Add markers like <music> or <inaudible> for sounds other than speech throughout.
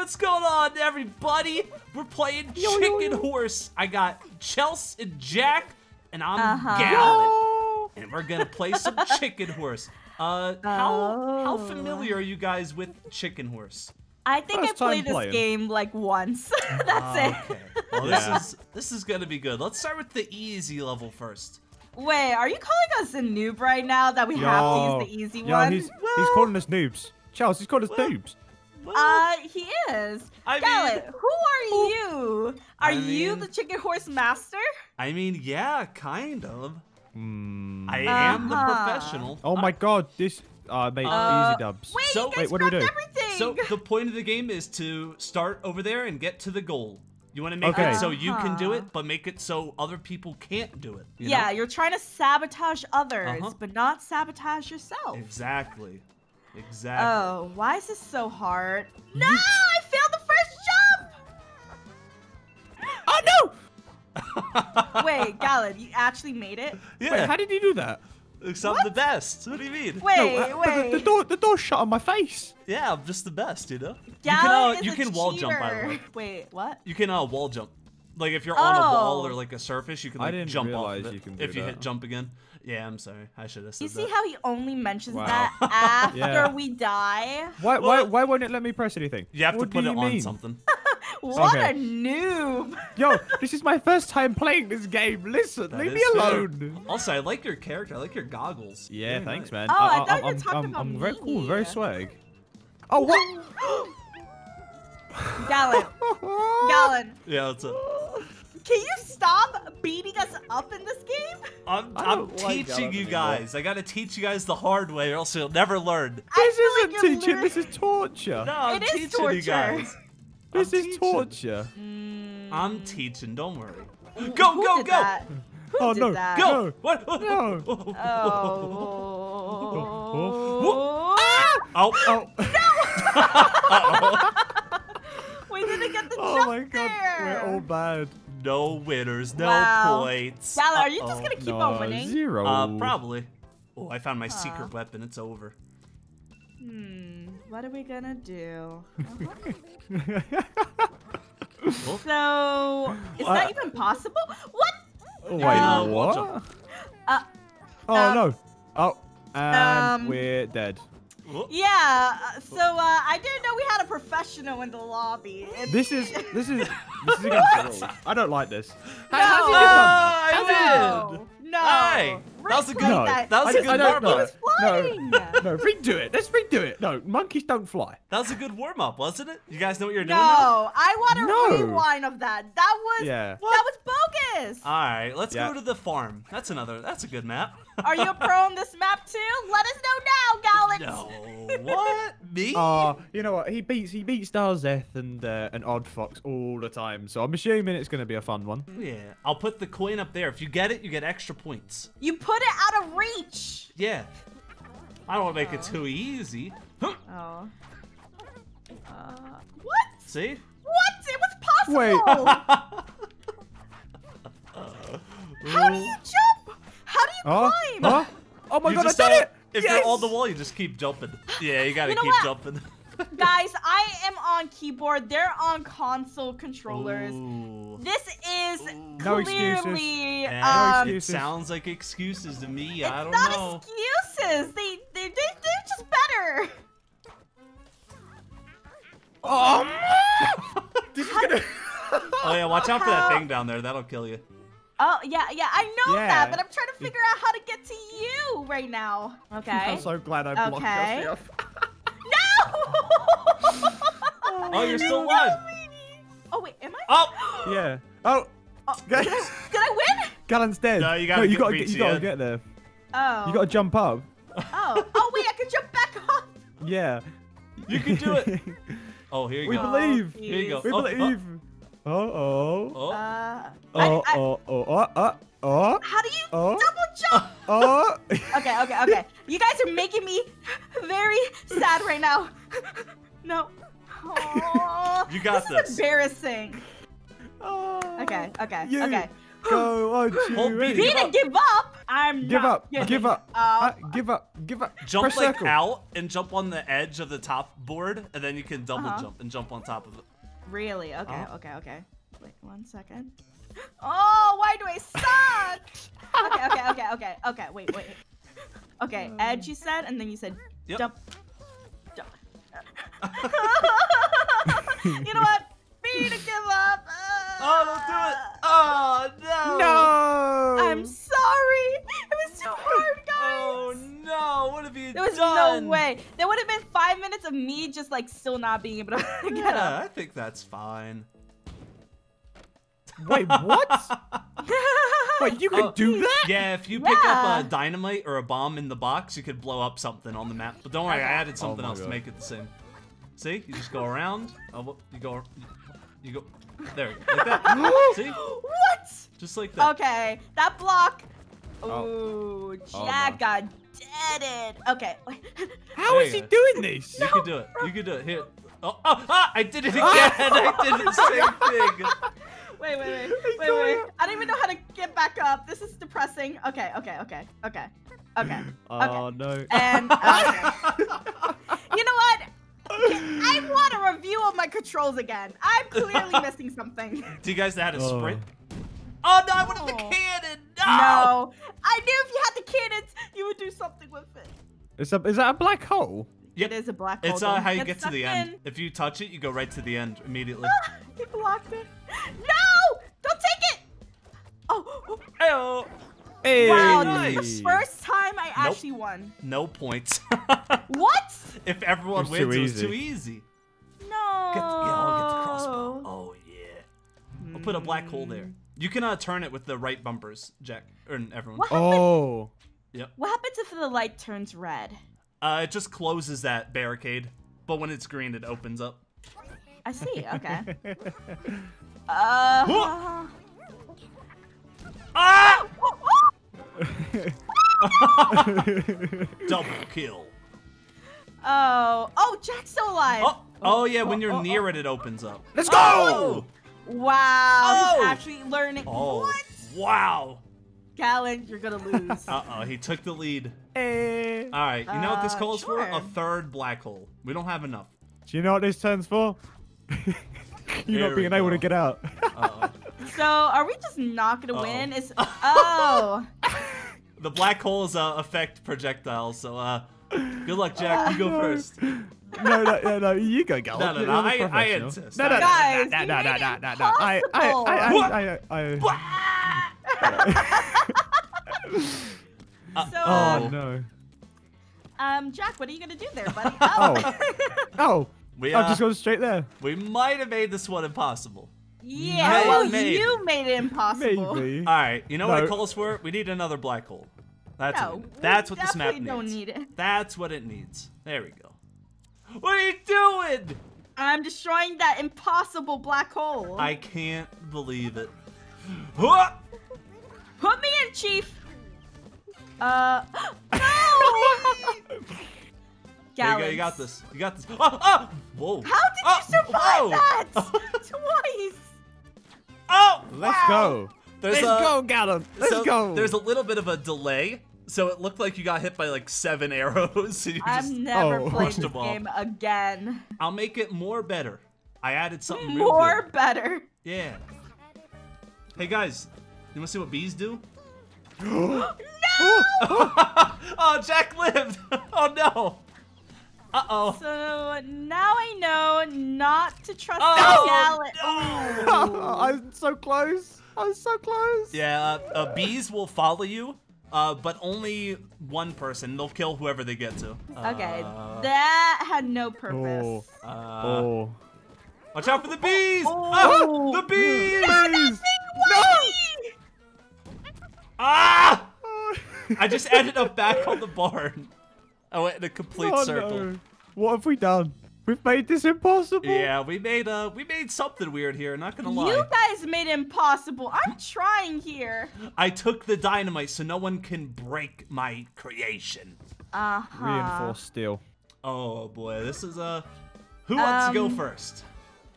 what's going on, everybody? We're playing Chicken Horse. I got Chelsea and Jack, and I'm Uh-huh. Gallant. And we're gonna play some <laughs> Chicken Horse. Uh, how how Oh. familiar are you guys with Chicken Horse? I think First I played this playing. game like once. <laughs> That's it. Okay. Well, Yeah. this is this is gonna be good. Let's start with the easy level first. Wait, are you calling us a noob right now that we have to use the easy yo, one? he's he's calling us noobs. Charles, he's calling us Well, noobs. Well, Uh, he is. I Gallet, mean- who are you? Are I you mean- the chicken horse master? I mean, yeah, kind of. Hmm. I am the Uh-huh. professional. Oh my god, this uh mate, Uh, easy dubs. Wait, So- you guys Wait, what do we do? everything. So the point of the game is to start over there and get to the goal. You want to make Okay. it so you can do Uh-huh. it, but make it so other people can't do it. you yeah, know? you're trying to sabotage others, Uh-huh. but not sabotage yourself. Exactly. Exactly. Oh, why is this so hard? No, I failed the first jump! Oh no! <laughs> Wait, Galad, you actually made it? yeah. Wait, how did you do that? Because I'm the best. What do you mean? Wait, no, uh, wait. the, the door the door shut on my face. Yeah, I'm just the best. You know. you Galad can uh, is you a can wall jump by the cheater. way. Wait, what? You can uh wall jump. Like if you're on a wall Oh. or like a surface, you can I like didn't jump off of it. you can do if you hit jump again. Yeah, I'm sorry. I should have said You see that. how he only mentions Wow. that <laughs> after Yeah. we die? Why why, why won't it let me press anything? you have What to put it you on something. <laughs> What Okay. a noob! <laughs> Yo, this is my first time playing this game. Listen, That leave me is fair. alone. Also, I like your character. I like your goggles. Yeah, Very thanks, nice. man. Oh, I thought you were I'm, talking I'm, about I'm very cool, very swag. Oh, what? <gasps> <gasps> Gallant, Gallant, Yeah, it's a. can you stop beating us up in this game? I'm, I I'm don't like teaching you guys. I gotta teach you guys the hard way, or else you'll never learn. I This isn't like teaching. learn- This is torture. No, I'm It is teaching you torture. guys. <laughs> this I'm is teaching. torture. Mm. I'm teaching. Don't worry. Who- Go, who go, did go. That? Who Oh, did no, that? Go. No. What? <laughs> No. Oh. Oh. Oh, No! <laughs> We didn't get the oh jump my god, there. we're all bad. No winners. No Wow. points. Gallant, are you just Uh-oh. gonna keep no, on winning? Zero. Uh, probably. Oh, I found my Huh. secret weapon. It's over. Hmm. What are we gonna do? <laughs> Oh, So, is Uh, that even possible? What? Wait, Uh, what? Uh, Oh um, no. Oh, and um, we're dead. oh. Yeah. uh, So, uh, I didn't know we had a professional in the lobby. It's- This is this is <laughs> this is against the rules. I don't like this. No. How, how's he just done I How's he win. No. No. Hey, that was a good- Replay No, that was I a good I don't warm-up. know. He was flying. that? No, redo it. Let's redo it. No, monkeys don't fly. That was a good warm up, wasn't it? You guys know what you're doing now? No, I want a No. rewind of that. That was Yeah. that was bogus. All right, let's Yeah. go to the farm. That's another. That's a good map. <laughs> Are you a pro on this map too? Let us know now, Gallant. No. What? <laughs> Me? Uh, you know what? He beats he beats Darzeth and uh, and Odd Foxx all the time. So I'm assuming it's gonna be a fun one. yeah. I'll put the coin up there. If you get it, you get extra points. You put it out of reach. Yeah. I don't want to make it too easy. Huh. Oh. Uh, what? See? What? It was possible. Wait. <laughs> How do you jump? How do you Oh, climb? oh, oh my You god! I did it! If yes! you're on the wall, you just keep jumping. <laughs> Yeah, you gotta You know keep what? jumping. Guys, I am on keyboard. They're on console controllers. Ooh. This is No excuses. clearly Yeah, um, it sounds like excuses to me. it's I don't not know. excuses. They they they they're just better. Oh, <laughs> this is gonna. <laughs> Oh yeah, watch out for that thing down there. That'll kill you. Oh yeah, yeah, I know Yeah. that, but I'm trying to figure out how to get to you right now. Okay. <laughs> I'm so glad I blocked Okay. Justy off. no! Oh, you're still alive. Oh wait, am I? Oh. <gasps> Yeah. Oh, Oh, did, <laughs> I, guys, did I win? Gallant's dead. No, you gotta you get- gotta reach get, you gotta end. get there. Oh. You gotta jump up. Oh. Oh wait, I can jump back up. <laughs> Yeah. You can do it. <laughs> Oh, here you We go. We believe. Here you go. We Oh, oh. believe. Oh oh. Oh. Uh, I, Oh I, oh oh oh oh oh how do you Oh. double jump? oh. Okay, okay, okay. You guys are making me very sad right now. No. Oh, <laughs> You got this. this. is embarrassing. Oh. Okay, okay, You okay. Go <gasps> on, Hold you B. ready? He Give up. give up. I'm Give not up. giving Give up. up. Uh, give up. Give up. Jump Press like circle. out and jump on the edge of the top board, and then you can double Uh-huh. jump and jump on top of it. Really? Okay, Oh. okay, okay. Wait one second. Oh, why do I suck? <laughs> okay, okay, okay, okay, okay. Wait, wait. Okay, edge you said, and then you said Yep. jump. Jump. <laughs> you know what? Me to give up. Oh, don't do it! Oh no! No. I'm sorry. It was too hard, <laughs> guys. Oh no! What have you There was done? no way. There would have been five minutes of me just like still not being able to <laughs> get Yeah, up. I think that's fine. Wait, what? Wait, you can Oh. do that? Yeah, if you pick up a dynamite or a bomb in the box, you could blow up something on the map. But don't worry, I added oh something my else to make it the same. See? You just go around. Oh, whoop, you go. You go. There, you go. Like that. <gasps> See? what? Just like that. Okay, that block. Oh. Ooh, Oh, Jack no. got deaded. Okay. <laughs> How There is you he go. doing this? You can do it. You can do it. Here. Oh, oh, ah! I did it <laughs> again. I did the same <laughs> thing. wait, wait, wait, He's wait, wait. I don't even know how to get back up. This is depressing. Okay, okay, okay, okay, okay. <gasps> Oh no. And okay. you know what? I want a review of my controls again. I'm clearly <laughs> missing something. Do you guys know how to Oh. sprint? Oh no! I wanted the Oh. cannon. No. No, I knew if you had the cannons, you would do something with it. Is that, is that a black hole? Yep. It is a black hole. It's uh, how you get to sucked the end. If you touch it, you go right to the end immediately. you blocked it. No! Don't take it! Oh, Heyo. Hey. wow, nice. this is the first time I actually won. No points. <laughs> What? if everyone It's too wins, it was too easy. No. Get the, yeah, I'll get the crossbow. Oh yeah. I'll put a black hole there. You can uh, turn it with the right bumpers, Jack, or everyone. What? Oh. Yep. What happens if the light turns red? Uh, it just closes that barricade, but when it's green, it opens up. I see. <laughs> Okay. Uh. Ah! <laughs> Double kill. Oh. Oh, Jack's still alive. Oh, oh yeah, when you're oh, near it, it opens up. Let's go! Oh! Wow. He's Oh. actually learning. Oh, What? wow. Galen, you're gonna lose. <laughs> Uh oh, he took the lead. Eh. All right, you know what this Uh, calls for? A third black hole. We don't have enough. Do you know what this turns for? <laughs> you There not being able to get out. Uh so, are we just not gonna Uh-oh. win? Is oh. Oh. the black holes uh, affect projectiles, so uh, good luck, Jack. You go No. first. no, no, no, no, you go, Gal. No, no, You're no, the I- I professional. insist. No, no, no, Guys, no, you no, no, made no, it no, no. I, I, I, I, I, I, So, Oh no. um, Jack, what are you gonna do there, buddy? Oh. Oh, We, I've uh, just gone straight there. we might have made this one impossible. Yeah. Maybe. Well, Maybe. you made it impossible. Maybe. All right, you know what it No. calls for? We need another black hole. That's No, what it, that's we what this map definitely needs. don't need it. That's what it needs. There we go. What are you doing? I'm destroying that impossible black hole. I can't believe it. Huh! Put me in, Chief. Uh, <gasps> no. <laughs> There you go. You got this. You got this. Oh, oh! Whoa. How did Oh, you ah, survive whoa. that <laughs> twice? Oh! Let's Wow. go. There's Let's a, go, Gallant. Let's so go. There's a little bit of a delay, so it looked like you got hit by like seven <laughs> arrows. So you just, I'm never Oh. playing Pushed this game again. I'll make it more better. I added something real More good. better. Yeah. Hey guys, you wanna see what bees do? <gasps> No! <laughs> oh, Jack lived. <laughs> oh no. Uh oh. So now I know not to trust Oh, Gallant. no. I'm so close. I'm so close. Yeah, uh, uh, bees will follow you, uh, but only one person. They'll kill whoever they get to. Okay, Uh, that had no purpose. uh, Oh. Watch out for the bees! Oh. Ah, the bees! Please. Ah! No. <laughs> I just ended up back on the barn. I went in a complete oh, circle. No. What have we done? We've made this impossible. Yeah, we made uh we made something weird here. Not gonna lie. You guys made impossible. I'm trying here. I took the dynamite so no one can break my creation. Uh huh. Reinforced steel. Oh boy, this is uh. Who wants to go Um, first?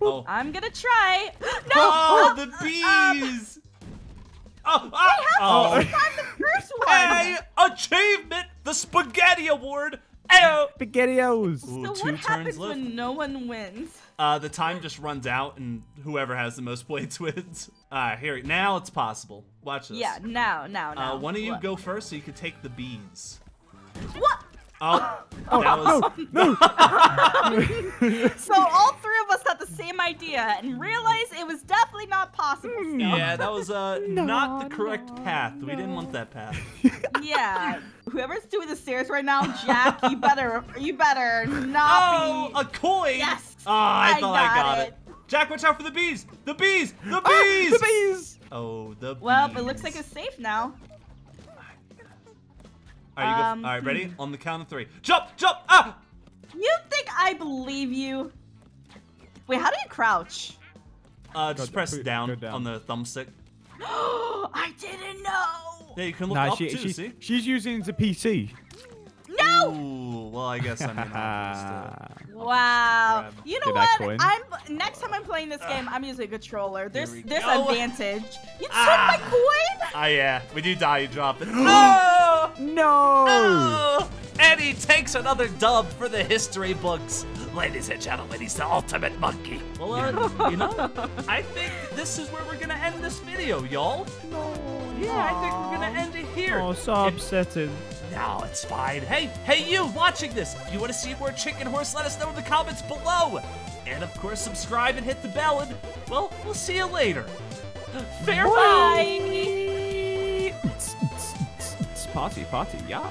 Oh. I'm gonna try. <gasps> No! Oh, <gasps> the uh, um, bees! Oh, ah, oh. I'm the first one. Hey, achievement! The Spaghetti Award! Ayo! Spaghettios. Ooh, so two what turns happens left. when no one wins? Uh, the time just runs out, and whoever has the most plates <laughs> wins. Alright, here. Now it's possible. Watch this. Yeah, now, now, now. Uh, one of you What? go first so you can take the bees. What? Oh, <laughs> that was. no <laughs> So all three of us had the same idea and realized it was definitely not possible. still. Yeah, that was uh not the correct no, path. We didn't want that path. Yeah. Whoever's doing the stairs right now, <laughs> Jack, you better, you better Oh, not be. a coin! Yes, Oh, I, I thought I got got it. it. Jack, watch out for the bees! The bees! The Ah, bees! the bees. Oh, the bees. Well, it looks like it's safe now. All right, you um, go. All right, ready? On the count of three. Jump! Jump! Ah! You think I believe you? Wait, how do you crouch? Uh, just Go- press go down, down. on the thumbstick. <gasps> I didn't know. Yeah, you can look Nah, up she, too. she, see? she's using the PC. No. Ooh, well, I guess I mean. <laughs> I'll just, uh, Wow. grab- You know what? coin. I'm next time I'm playing this game, I'm using a controller. There's we this go. advantage. You took Ah. my coin? Ah, yeah. When you die, you drop it. oh! No. <gasps> Oh! And he takes another dub for the history books. Ladies and gentlemen, he's the ultimate monkey. Well, uh, you know, <laughs> I think this is where we're gonna end this video, y'all. No. Yeah, I think we're gonna end it here. Oh, so upsetting. No, it's fine. Hey, hey, you watching this? If you want to see more Chicken Horse, let us know in the comments below. And of course, subscribe and hit the bell. And well, we'll see you later. <gasps> Farewell. Bye. Party, party, yeah.